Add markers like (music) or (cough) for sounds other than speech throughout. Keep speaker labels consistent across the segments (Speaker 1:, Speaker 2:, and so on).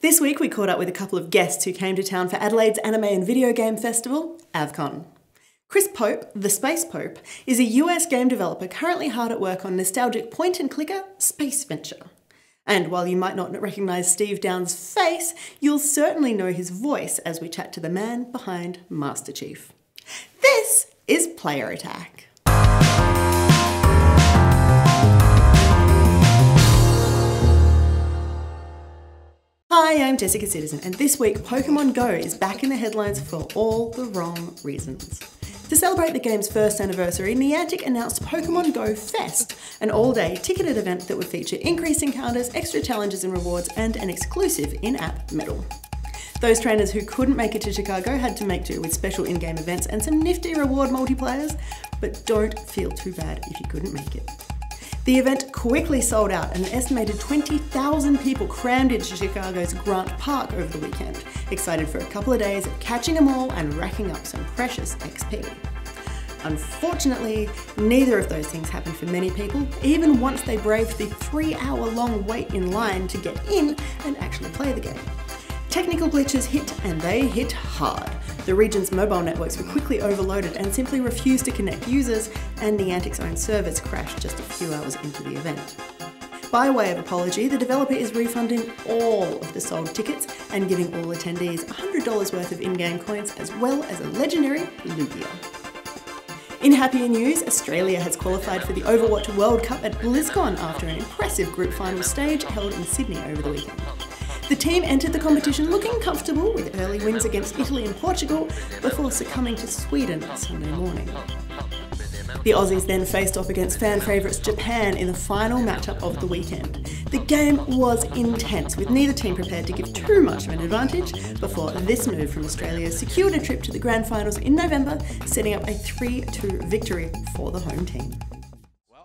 Speaker 1: This week we caught up with a couple of guests who came to town for Adelaide's Anime and Video Game Festival, AVCon. Chris Pope, the Space Pope, is a US game developer currently hard at work on nostalgic point and clicker Space Venture. And while you might not recognise Steve Downes' face, you'll certainly know his voice as we chat to the man behind Master Chief. This is Player Attack. Hi, I'm Jessica Citizen, and this week Pokemon Go is back in the headlines for all the wrong reasons. To celebrate the game's first anniversary, Niantic announced Pokemon Go Fest, an all day ticketed event that would feature increased encounters, extra challenges and rewards, and an exclusive in app medal. Those trainers who couldn't make it to Chicago had to make do with special in game events and some nifty reward multipliers, but don't feel too bad if you couldn't make it. The event quickly sold out and an estimated 20,000 people crammed into Chicago's Grant Park over the weekend, excited for a couple of days of catching them all and racking up some precious XP. Unfortunately, neither of those things happened for many people, even once they braved the three hour long wait in line to get in and actually play the game. Technical glitches hit and they hit hard. The region's mobile networks were quickly overloaded and simply refused to connect users, and Niantic's own servers crashed just a few hours into the event. By way of apology, the developer is refunding all of the sold tickets and giving all attendees $100 worth of in game coins as well as a legendary Lugia. In happier news, Australia has qualified for the Overwatch World Cup at BlizzCon after an impressive group final stage held in Sydney over the weekend. The team entered the competition looking comfortable with early wins against Italy and Portugal before succumbing to Sweden on Sunday morning. The Aussies then faced off against fan favourites Japan in the final matchup of the weekend. The game was intense, with neither team prepared to give too much of an advantage before this move from Australia secured a trip to the grand finals in November, setting up a 3 2 victory for the home team.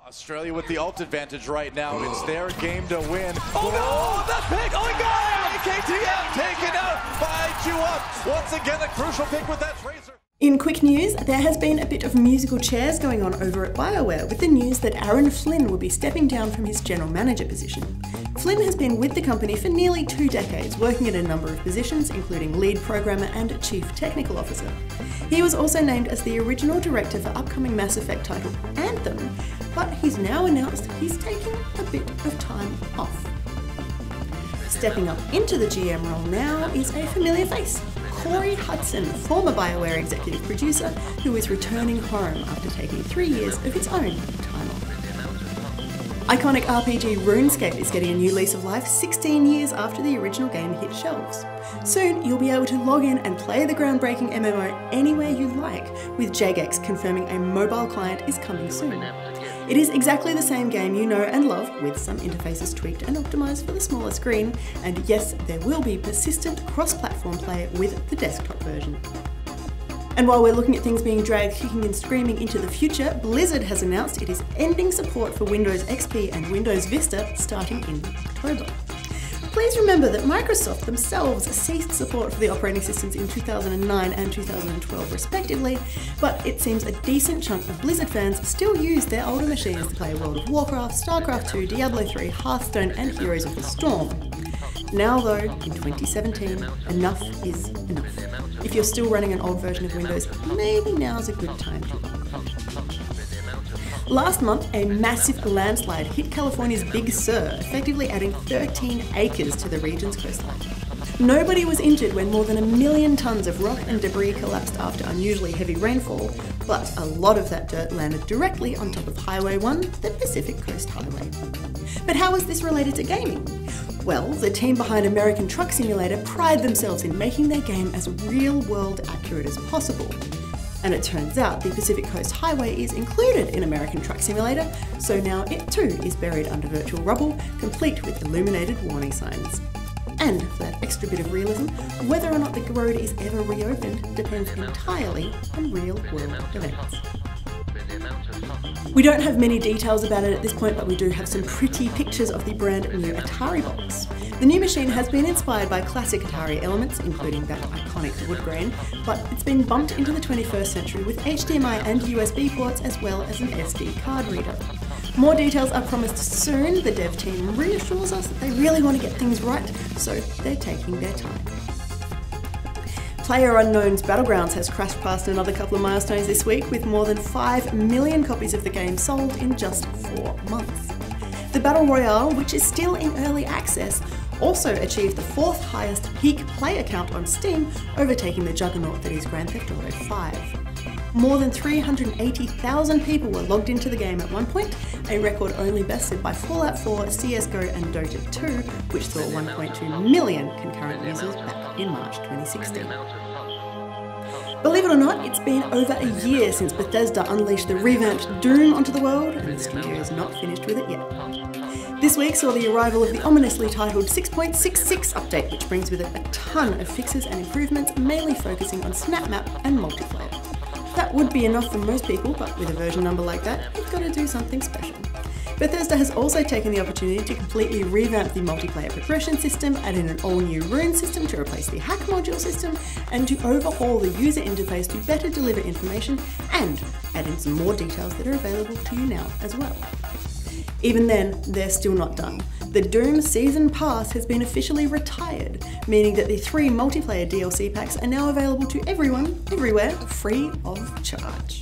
Speaker 2: Australia with the ult advantage right now. It's (gasps) their game to win.
Speaker 3: Oh no, oh, that pick! Oh my god! KTM taken out by Juwup. Once again, a crucial pick with that Tracer.
Speaker 1: In quick news, there has been a bit of musical chairs going on over at BioWare with the news that Aaron Flynn will be stepping down from his general manager position. Flynn has been with the company for nearly two decades, working in a number of positions, including lead programmer and chief technical officer. He was also named as the original director for upcoming Mass Effect title Anthem, but he's now announced he's taking a bit of time off. Stepping up into the GM role now is a familiar face, Casey Hudson, former BioWare executive producer, who is returning home after taking three years of his own time off. Iconic RPG RuneScape is getting a new lease of life 16 years after the original game hit shelves. Soon, you'll be able to log in and play the groundbreaking MMO anywhere you like, with Jagex confirming a mobile client is coming soon. It is exactly the same game you know and love, with some interfaces tweaked and optimised for the smaller screen, and yes, there will be persistent cross-platform play with the desktop version. And while we're looking at things being dragged kicking and screaming into the future, Blizzard has announced it is ending support for Windows XP and Windows Vista starting in October. Please remember that Microsoft themselves ceased support for the operating systems in 2009 and 2012 respectively, but it seems a decent chunk of Blizzard fans still use their older machines to play World of Warcraft, StarCraft 2, Diablo 3, Hearthstone and Heroes of the Storm. Now though, in 2017, enough is enough. If you're still running an old version of Windows, maybe now's a good time to Last month, a massive landslide hit California's Big Sur, effectively adding 13 acres to the region's coastline. Nobody was injured when more than a million tons of rock and debris collapsed after unusually heavy rainfall, but a lot of that dirt landed directly on top of Highway 1, the Pacific Coast Highway. But how is this related to gaming? Well, the team behind American Truck Simulator pride themselves in making their game as real world accurate as possible. And it turns out the Pacific Coast Highway is included in American Truck Simulator, so now it too is buried under virtual rubble, complete with illuminated warning signs. And for that extra bit of realism, whether or not the road is ever reopened depends entirely on real world events. We don't have many details about it at this point, but we do have some pretty pictures of the brand new Atari box. The new machine has been inspired by classic Atari elements, including that iconic wood grain, but it's been bumped into the 21st century with HDMI and USB ports as well as an SD card reader. More details are promised soon. The dev team reassures us that they really want to get things right, so they're taking their time. PlayerUnknown's Battlegrounds has crashed past another couple of milestones this week with more than 5 million copies of the game sold in just four months. The Battle Royale, which is still in early access, also achieved the fourth highest peak player count on Steam, overtaking the juggernaut that is Grand Theft Auto 5. More than 380,000 people were logged into the game at one point, a record only bested by Fallout 4, CSGO and Dota 2, which saw 1.2 million concurrent users back in March 2016. Believe it or not, it's been over a year since Bethesda unleashed the revamped Doom onto the world, and the studio is not finished with it yet. This week saw the arrival of the ominously titled 6.66 update, which brings with it a ton of fixes and improvements, mainly focusing on SnapMap and multiplayer. Would be enough for most people, but with a version number like that, you've got to do something special. Bethesda has also taken the opportunity to completely revamp the multiplayer progression system, add in an all new rune system to replace the hack module system, and to overhaul the user interface to better deliver information and add in some more details that are available to you now as well. Even then, they're still not done. The Doom Season Pass has been officially retired, meaning that the three multiplayer DLC packs are now available to everyone, everywhere, free of charge.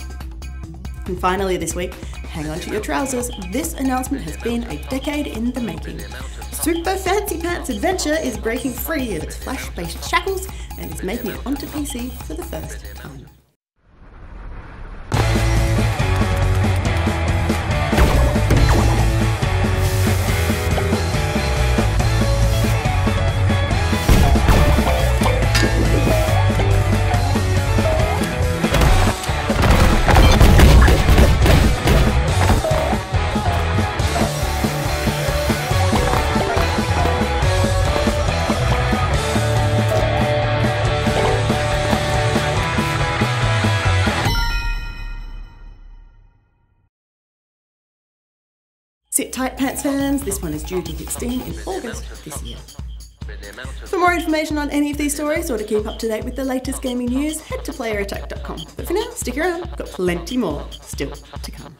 Speaker 1: And finally, this week, hang on to your trousers. This announcement has been a decade in the making. Super Fancy Pants Adventure is breaking free of its Flash based shackles and is making it onto PC for the first time. Sit tight, Pants fans, this one is due to hit Steam in August this year. For more information on any of these stories or to keep up to date with the latest gaming news, head to playerattack.com. But for now, stick around, got plenty more still to come.